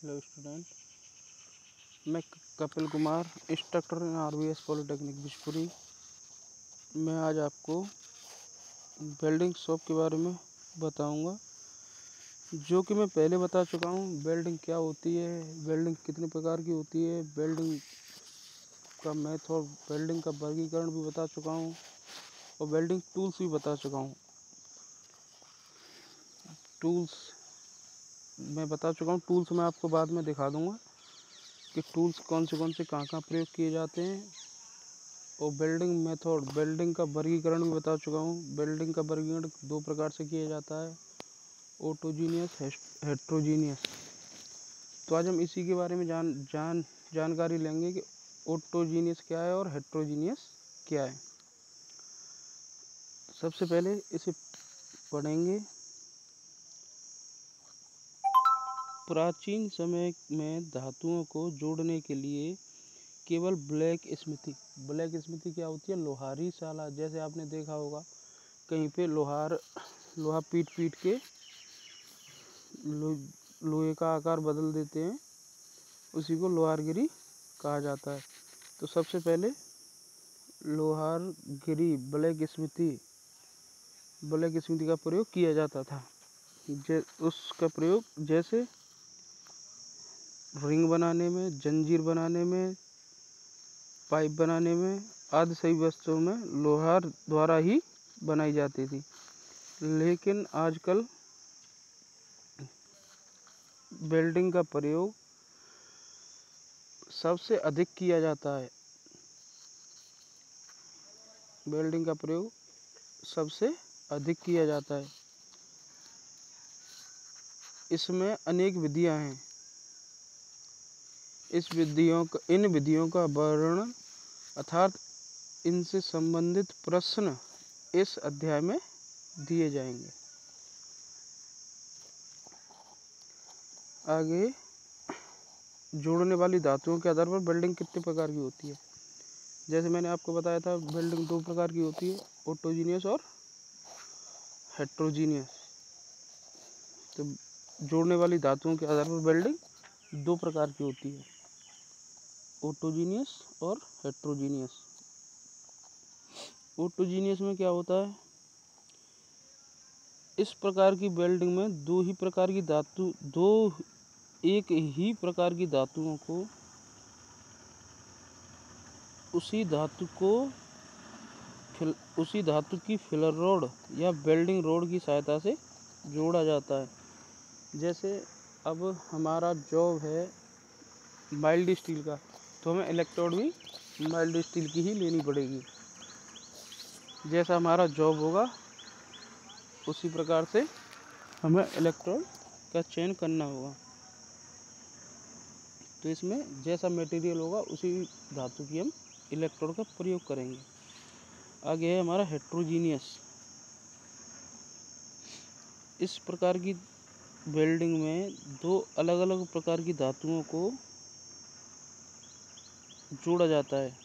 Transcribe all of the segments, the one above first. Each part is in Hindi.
हेलो स्टूडेंट मैं Kapil Kumar instructor in R V S polytechnic Bishpuri मैं आज आपको वेल्डिंग शॉप के बारे में बताऊँगा, जो कि मैं पहले बता चुका हूँ। वेल्डिंग क्या होती है वेल्डिंग कितने प्रकार की होती है वेल्डिंग का मैथ और वेल्डिंग का वर्गीकरण भी बता चुका हूँ और वेल्डिंग टूल्स भी बता चुका हूँ। टूल्स मैं बता चुका हूँ टूल्स मैं आपको बाद में दिखा दूँगा कि टूल्स कौन से कौन से कहाँ कहाँ प्रयोग किए जाते हैं। और वेल्डिंग मेथड वेल्डिंग का वर्गीकरण भी बता चुका हूँ। वेल्डिंग का वर्गीकरण दो प्रकार से किया जाता है। ओटोजीनियस हेट्रोजीनियस तो आज हम इसी के बारे में जान जान, जानकारी लेंगे कि ओटोजीनियस क्या है और हेट्रोजीनियस क्या है। सबसे पहले इसे पढ़ेंगे। प्राचीन समय में धातुओं को जोड़ने के लिए केवल ब्लैक स्मिथी ब्लैक स्मिथी क्या होती है? लोहारी शाला, जैसे आपने देखा होगा, कहीं पे लोहार, लोहा पीट पीट के लोहे का आकार बदल देते हैं, उसी को लोहारगिरी कहा जाता है। तो सबसे पहले लोहारगिरी, ब्लैक स्मिथी ब्लैक स्मिथी का प्रयोग किया जाता था। जै, उसका प्रयोग जैसे रिंग बनाने में, जंजीर बनाने में, पाइप बनाने में आदि सभी वस्तुओं में लोहार द्वारा ही बनाई जाती थी। लेकिन आजकल वेल्डिंग का प्रयोग सबसे अधिक किया जाता है। वेल्डिंग का प्रयोग सबसे अधिक किया जाता है। इसमें अनेक विधियाँ हैं। इस विधियों का इन विधियों का वर्णन अर्थात इनसे संबंधित प्रश्न इस अध्याय में दिए जाएँगे। आगे, जोड़ने वाली धातुओं के आधार पर वेल्डिंग कितने प्रकार की होती है? जैसे मैंने आपको बताया था वेल्डिंग दो प्रकार की होती है ओटोजीनियस और हेट्रोजीनियस तो जोड़ने वाली धातुओं के आधार पर वेल्डिंग दो प्रकार की होती है। ओटोजीनियस और हेट्रोजीनियस ओटोजीनियस में क्या होता है? इस प्रकार की वेल्डिंग में दो ही प्रकार की धातु, दो एक ही प्रकार की धातुओं को, उसी धातु को फिल, उसी धातु की फिलर रोड या वेल्डिंग रोड की सहायता से जोड़ा जाता है। जैसे अब हमारा जॉब है माइल्ड स्टील का। तो हमें इलेक्ट्रोड भी माइल्ड स्टील की ही लेनी पड़ेगी। जैसा हमारा जॉब होगा, उसी प्रकार से हमें इलेक्ट्रोड का चयन करना होगा। तो इसमें जैसा मटेरियल होगा, उसी धातु की हम इलेक्ट्रोड का प्रयोग करेंगे। आगे है हमारा हेट्रोजीनियस इस प्रकार की वेल्डिंग में दो अलग अलग प्रकार की धातुओं को जोड़ा जाता है।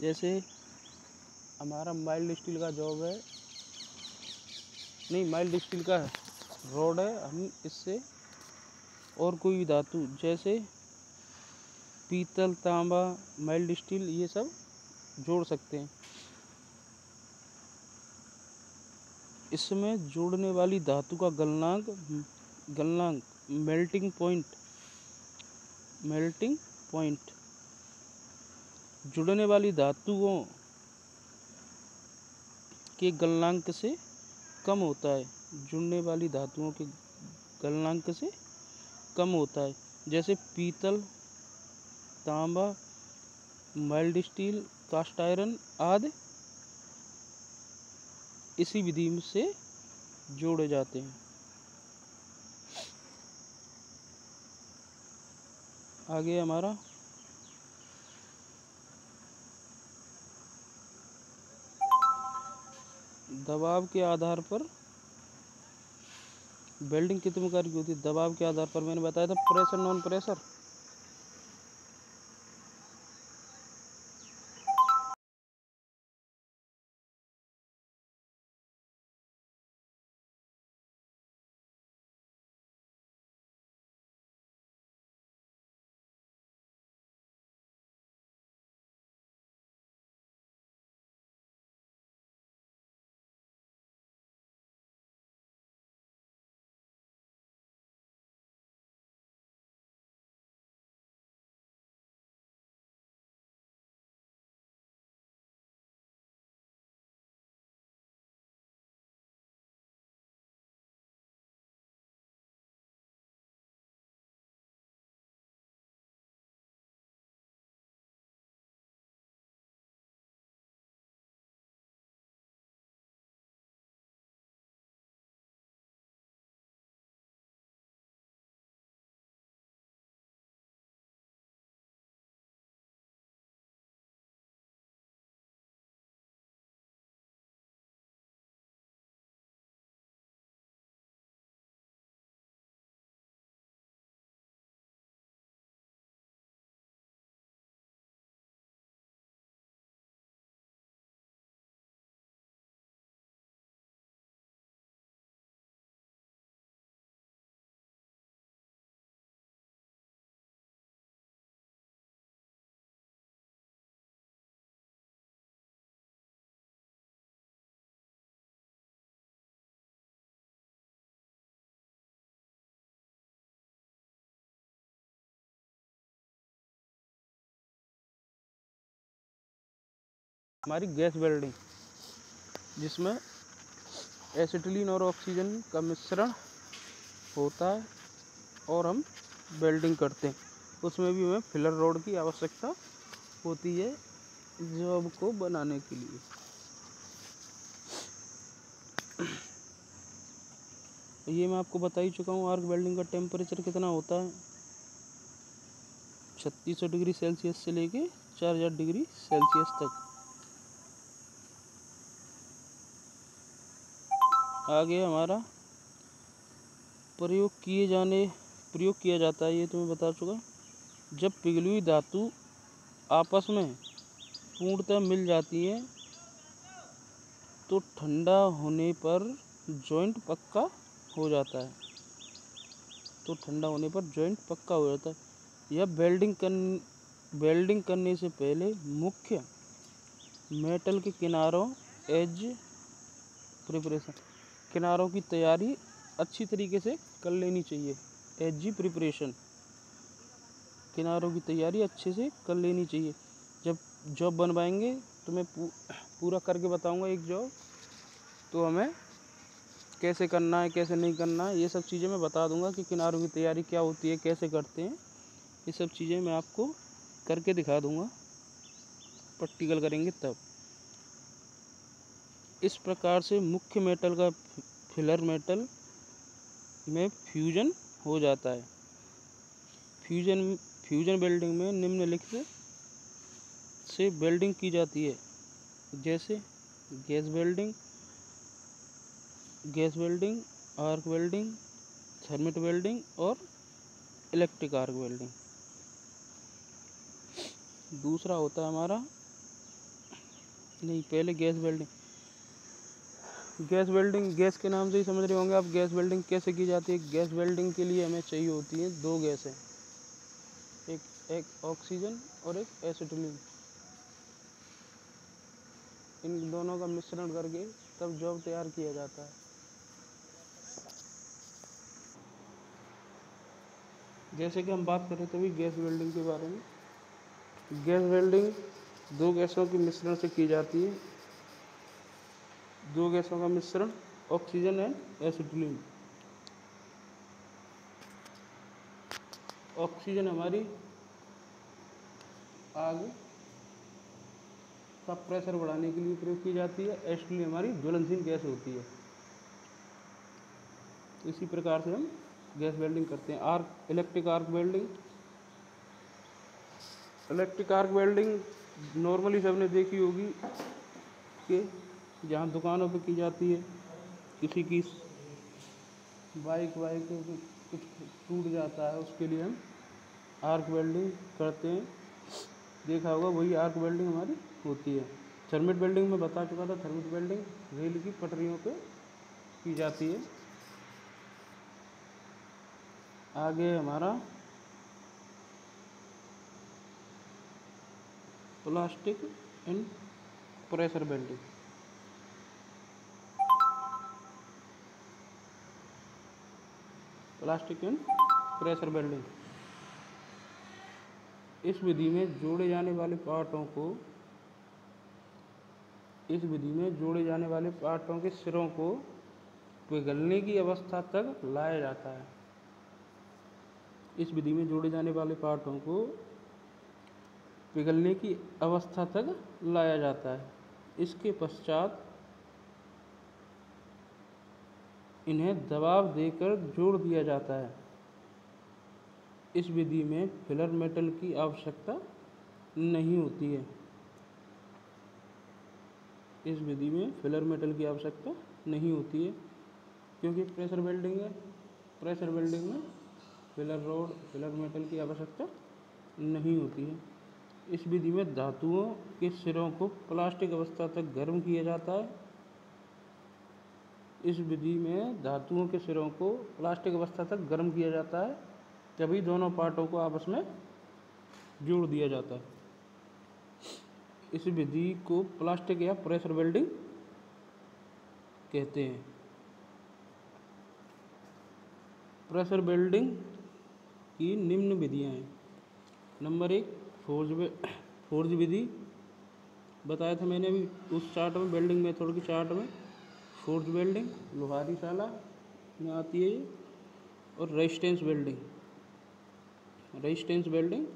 जैसे हमारा माइल्ड स्टील का जॉब है। नहीं माइल्ड स्टील का रोड है। हम इससे और कोई भी धातु, जैसे पीतल, तांबा माइल्ड स्टील ये सब जोड़ सकते हैं। इसमें जोड़ने वाली धातु का गलनांक गलनांक मेल्टिंग पॉइंट मेल्टिंग पॉइंट जुड़ने वाली धातुओं के गलनांक से कम होता है। जुड़ने वाली धातुओं के गलनांक से कम होता है। जैसे पीतल, तांबा, माइल्ड स्टील, कास्ट आयरन आदि इसी विधि से जोड़े जाते हैं। आगे हमारा दबाव के आधार पर वेल्डिंग कितने प्रकार की होती है? दबाव के आधार पर मैंने बताया था, प्रेशर नॉन प्रेशर हमारी गैस वेल्डिंग, जिसमें एसिटिलीन और ऑक्सीजन का मिश्रण होता है और हम वेल्डिंग करते हैं। उसमें भी हमें फिलर रोड की आवश्यकता होती है जॉब को बनाने के लिए। ये मैं आपको बता ही चुका हूँ, आर्क वेल्डिंग का टेम्परेचर कितना होता है। छत्तीस डिग्री सेल्सियस से लेके चार हज़ार डिग्री सेल्सियस तक। आगे हमारा प्रयोग किए जाने, प्रयोग किया जाता है, ये तो मैं बता चुका जब पिघली हुई धातु आपस में पूर्णतः मिल जाती है तो ठंडा होने पर जॉइंट पक्का हो जाता है। तो ठंडा होने पर जॉइंट पक्का हो जाता है। यह वेल्डिंग कर वेल्डिंग करने से पहले मुख्य मेटल के किनारों एज प्रिपरेशन किनारों की तैयारी अच्छी तरीके से कर लेनी चाहिए। Edge preparation. किनारों की तैयारी अच्छे से कर लेनी चाहिए। जब जॉब बनवाएँगे तो मैं पूरा करके बताऊँगा एक जॉब। तो हमें कैसे करना है, कैसे नहीं करना है, ये सब चीज़ें मैं बता दूँगा कि किनारों की तैयारी क्या होती है, कैसे करते हैं। ये सब चीज़ें मैं आपको करके दिखा दूँगा। प्रैक्टिकल करेंगे तब। इस प्रकार से मुख्य मेटल का फिलर मेटल में फ्यूजन हो जाता है। फ्यूजन फ्यूजन वेल्डिंग में निम्नलिखित से वेल्डिंग की जाती है। जैसे gas welding gas welding, arc welding, thermit welding और इलेक्ट्रिक आर्क वेल्डिंग। दूसरा होता है हमारा, नहीं, पहले gas welding. Gas welding, gas के नाम से ही समझ रहे होंगे आप, गैस वेल्डिंग कैसे की जाती है? गैस वेल्डिंग के लिए हमें चाहिए होती है दो गैसें। एक एक ऑक्सीजन और एक एसिटिलीन। इन दोनों का मिश्रण करके तब जॉब तैयार किया जाता है। जैसे कि हम बात करें तभी गैस वेल्डिंग के बारे में। गैस वेल्डिंग दो गैसों के मिश्रण से की जाती है। दो गैसों का मिश्रण, ऑक्सीजन एंड एसिटिलीन। ऑक्सीजन हमारी आग का प्रेशर बढ़ाने के लिए प्रयोग की जाती है, एसिटिलीन हमारी ज्वलनशील गैस होती है। इसी प्रकार से हम गैस वेल्डिंग करते हैं। Arc, electric arc welding. Electric arc welding normally सबने देखी होगी कि जहाँ दुकानों पे की जाती है, किसी की बाइक वाइक कुछ टूट जाता है, उसके लिए हम आर्क वेल्डिंग करते हैं। देखा होगा, वही आर्क वेल्डिंग हमारी होती है। थर्मिट वेल्डिंग में बता चुका था, थर्मिट वेल्डिंग रेल की पटरियों पे की जाती है। आगे हमारा plastic and pressure welding plastic and pressure welding इस विधि में जोड़े जाने वाले पार्टों को, इस विधि में जोड़े जाने वाले पार्टों के सिरों को पिघलने की अवस्था तक लाया जाता है। इस विधि में जोड़े जाने वाले पार्टों को पिघलने की अवस्था तक लाया जाता है। इसके पश्चात इन्हें दबाव देकर जोड़ दिया जाता है। इस विधि में फिलर मेटल की आवश्यकता नहीं होती है। इस विधि में फिलर मेटल की आवश्यकता नहीं होती है, क्योंकि प्रेशर वेल्डिंग है। प्रेशर वेल्डिंग में फिलर रोड फिलर मेटल की आवश्यकता नहीं होती है। इस विधि में धातुओं के सिरों को प्लास्टिक अवस्था तक गर्म किया जाता है। इस विधि में धातुओं के सिरों को प्लास्टिक अवस्था तक गर्म किया जाता है, तभी दोनों पार्टों को आपस में जोड़ दिया जाता है। इस विधि को प्लास्टिक या प्रेशर वेल्डिंग कहते हैं। प्रेशर वेल्डिंग की निम्न विधियाँ हैं। नंबर एक, फोर्ज फोर्ज विधि। बताया था मैंने अभी उस चार्ट में, वेल्डिंग मेथड की चार्ट में। फोर्स वेल्डिंग लोहारी शाला में आती है ये, और resistance welding resistance welding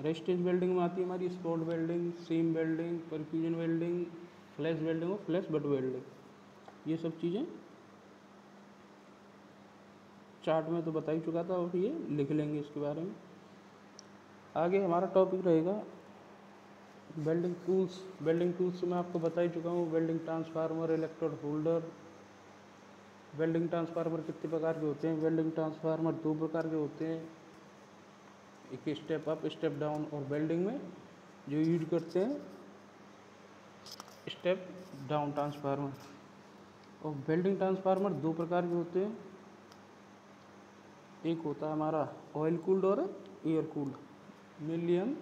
resistance welding में आती है हमारी spot welding seam welding percussion welding flash welding और फ्लैश बट वेल्डिंग ये सब चीज़ें चार्ट में तो बता ही चुका था, और ये लिख लेंगे इसके बारे में। आगे हमारा टॉपिक रहेगा वेल्डिंग टूल्स वेल्डिंग टूल्स मैं आपको बता ही चुका हूँ। Welding transformer, electrode holder. Welding transformer कितने प्रकार के होते हैं? वेल्डिंग ट्रांसफार्मर दो प्रकार के होते हैं। एक स्टेप अप स्टेप डाउन और वेल्डिंग में जो यूज़ करते हैं। स्टेप डाउन ट्रांसफार्मर और वेल्डिंग ट्रांसफार्मर दो प्रकार के होते हैं। एक होता है हमारा ऑयल कूल्ड और एयर कूल्ड हम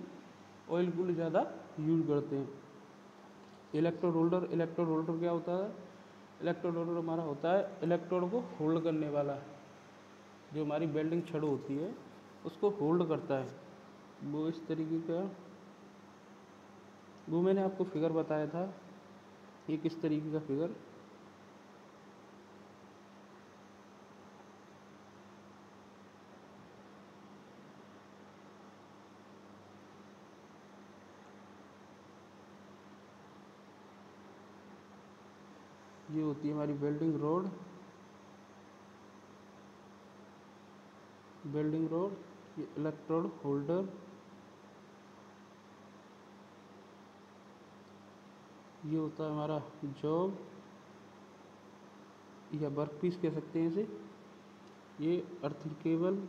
ऑयल कूल्ड ज़्यादा यूज़ करते हैं। इलेक्ट्रोड होल्डर इलेक्ट्रोड होल्डर क्या होता है? इलेक्ट्रोड होल्डर हमारा होता है इलेक्ट्रोड को होल्ड करने वाला। जो हमारी बेल्डिंग छड़ होती है, उसको होल्ड करता है। वो इस तरीके का, वो मैंने आपको फिगर बताया था। ये किस तरीके का फिगर ये होती है हमारी welding rod welding rod electrode holder ये होता है हमारा जॉब या वर्क पीस कह सकते हैं इसे। ये अर्थिंग केबल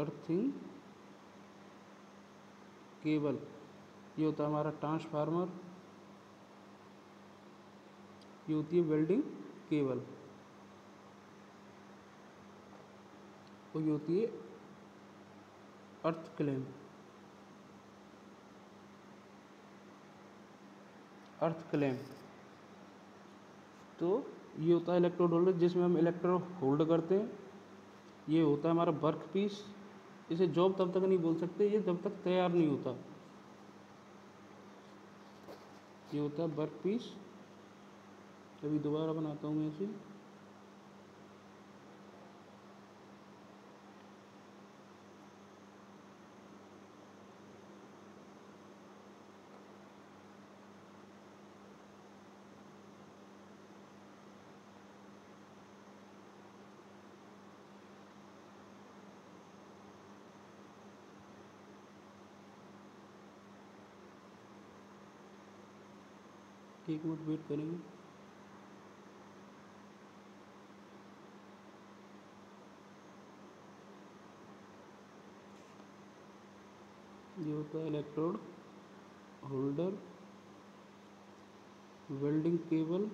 अर्थिंग केबल ये होता है हमारा ट्रांसफार्मर ये होती है वेल्डिंग केबल और ये होती है अर्थ क्लेम अर्थ क्लेम तो ये होता है इलेक्ट्रोड होल्डर जिसमें हम इलेक्ट्रो होल्ड करते हैं। ये होता है हमारा वर्क पीस इसे जॉब तब तक नहीं बोल सकते, ये जब तक तैयार नहीं होता। ये होता है वर्क पीस अभी दोबारा बनाता हूँ मैं इसे। एक मिनट वेट करेंगे। ये होता है इलेक्ट्रोड होल्डर वेल्डिंग केबल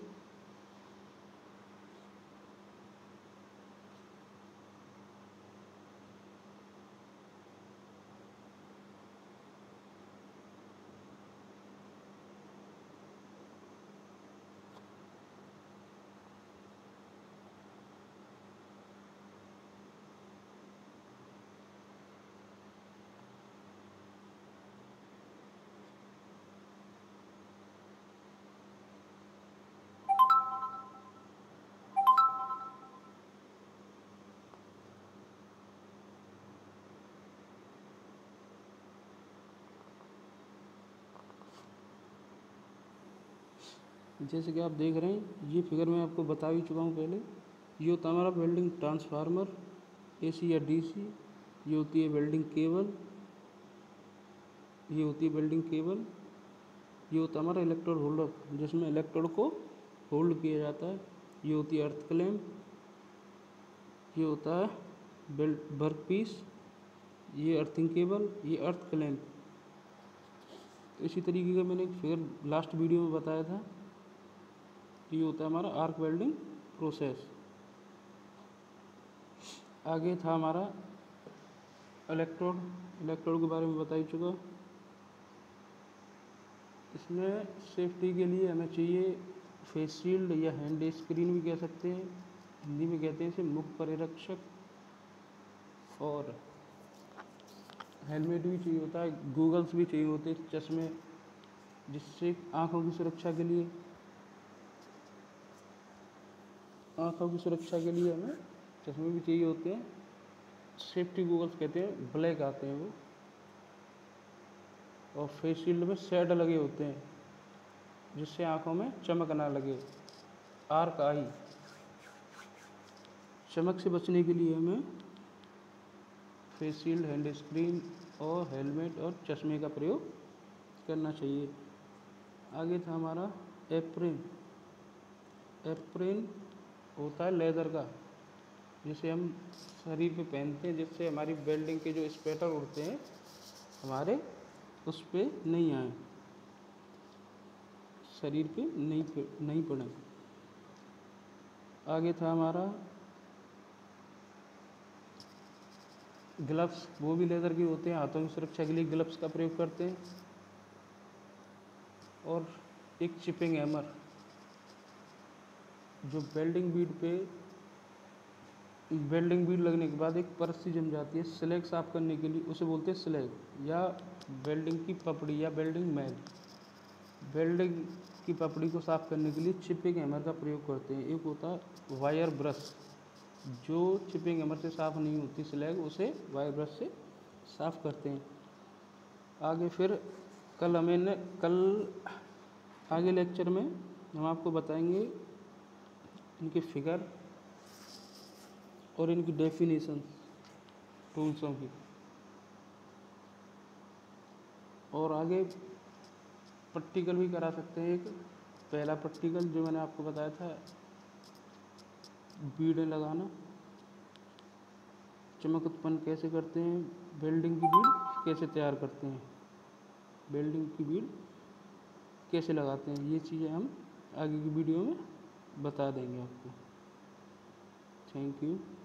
जैसे कि आप देख रहे हैं, ये फिगर मैं आपको बता ही चुका हूँ पहले। ये होता हमारा वेल्डिंग ट्रांसफार्मर एसी या डीसी ये होती है वेल्डिंग केबल ये होती है वेल्डिंग केबल ये होता हमारा इलेक्ट्रोड होल्डर जिसमें इलेक्ट्रोड को होल्ड किया जाता है। ये होती है अर्थ क्लैम ये होता है बेल्ट वर्क पीस ये अर्थिंग केबल ये अर्थ क्लैम इसी तरीके का मैंने एक फिगर लास्ट वीडियो में बताया था। ये होता है हमारा आर्क वेल्डिंग प्रोसेस आगे था हमारा इलेक्ट्रोड इलेक्ट्रोड के बारे में बता ही चुका इसमें सेफ्टी के लिए हमें चाहिए फेस शील्ड या हैंड स्क्रीन भी कह सकते हैं। हिंदी में कहते हैं इसे मुख परिरक्षक। और हेलमेट भी चाहिए होता है गूगल्स भी चाहिए होते हैं चश्मे जिससे आँखों की सुरक्षा के लिए। आँखों की सुरक्षा के लिए हमें चश्मे भी चाहिए होते हैं। सेफ्टी गूगल्स कहते हैं ब्लैक आते हैं वो। और फेस शील्ड में शेड लगे होते हैं, जिससे आँखों में चमक ना लगे। आर्क आई चमक से बचने के लिए हमें फेस शील्ड हैंड स्क्रीन और हेलमेट और चश्मे का प्रयोग करना चाहिए। आगे था हमारा एप्रिन एप्रिन होता है लेदर का, जिसे हम शरीर पे पहनते हैं, जिससे हमारी वेल्डिंग के जो स्पेटर उड़ते हैं, हमारे उस पर नहीं आए। शरीर पे नहीं नहीं पड़े। आगे था हमारा ग्लव्स, वो भी लेदर के होते हैं, हाथों की सुरक्षा के लिए ग्लव्स का प्रयोग करते हैं। और एक चिपिंग हैमर जो वेल्डिंग बीड पे वेल्डिंग बीड लगने के बाद एक परसी जम जाती है, स्लैग साफ़ करने के लिए उसे बोलते हैं स्लैग, या वेल्डिंग की पपड़ी या वेल्डिंग मैल वेल्डिंग की पपड़ी को साफ़ करने के लिए चिपिंग हैमर का प्रयोग करते हैं। एक होता है वायर ब्रश जो चिपिंग हैमर से साफ़ नहीं होती, स्लैग उसे वायर ब्रश से साफ़ करते हैं। आगे फिर कल हमें ने, कल आगे लेक्चर में हम आपको बताएँगे इनके फिगर और इनकी डेफिनेशन टूल्सों की। और आगे प्रैक्टिकल भी करा सकते हैं। एक पहला प्रैक्टिकल जो मैंने आपको बताया था, बीडें लगाना। चमक उत्पन्न कैसे करते हैं? वेल्डिंग की बीड कैसे तैयार करते हैं? वेल्डिंग की बीड कैसे लगाते हैं? ये चीज़ें हम आगे की वीडियो में बता देंगे आपको। Thank you